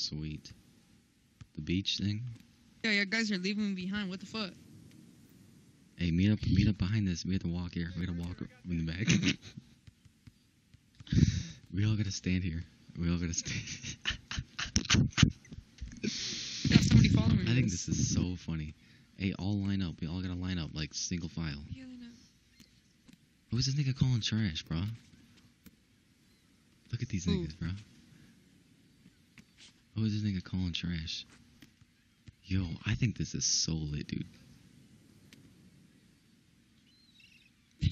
Sweet. The beach thing. Yeah, you guys are leaving me behind. What the fuck? Hey, meet up, meet up behind this. We have to walk here. We have to walk in the back. we all gotta stand here. We all gotta stand. Got somebody following I think this is so funny. Hey, all line up. We all gotta line up like single file. Yeah, I know. Who's this nigga calling trash, bro? Look at these Who? niggas, bro. Who is this nigga calling trash? Yo, I think this is so lit, dude.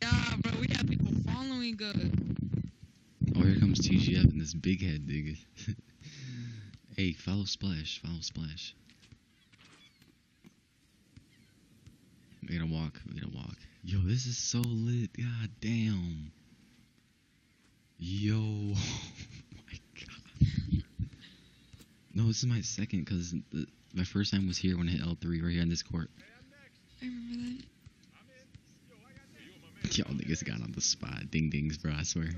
Yeah, bro, we have people following us. Oh, here comes TGF and this big head nigga. hey, follow Splash. Follow Splash. We gotta walk. We gotta walk. Yo, this is so lit. God damn. Yo. Oh my god. No, this is my second because my first time was here when I hit L3 right here in this court. I remember that. Yo, niggas got on the spot. Ding dings, bro, I swear.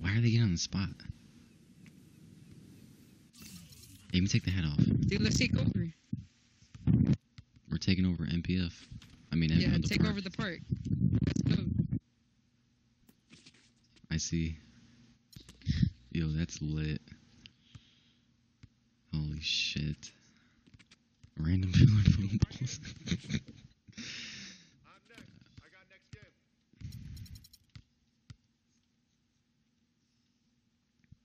Why are they getting on the spot? Hey, let me take the hat off. Dude, let's take over. We're taking over MPF. I mean, Yeah, the take park. over the park. Let's go. I see. Yo, that's lit. Holy shit. Random villain from the balls. I'm next. I got next game.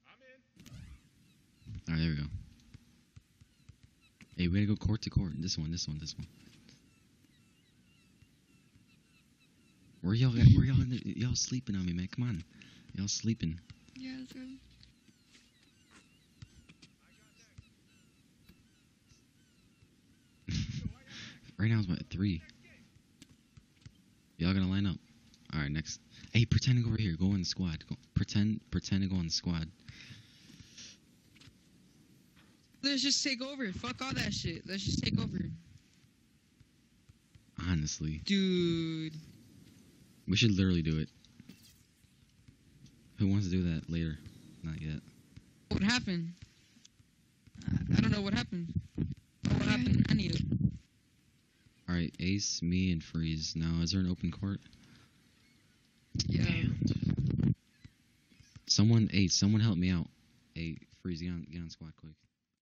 I'm in. Alright, there we go. Hey, we gotta go court to court. This one, this one, this one. Where y'all at? Where y'all in there? Y'all sleeping on me, man. Come on. Y'all sleeping. Yeah, right now it's what three. Y'all gonna line up. Alright, next. Hey, pretend to go over here. Go in the squad. Go, pretend pretend to go in the squad. Let's just take over. Fuck all that shit. Let's just take over. Honestly. Dude. We should literally do it. Who wants to do that later? Not yet. What happened? I- I don't know what happened. What happened? I need it. Alright, Ace, me, and Freeze. Now, is there an open court? Yeah. Someone, Ace, someone help me out. Hey, Freeze, get on, get on squad quick.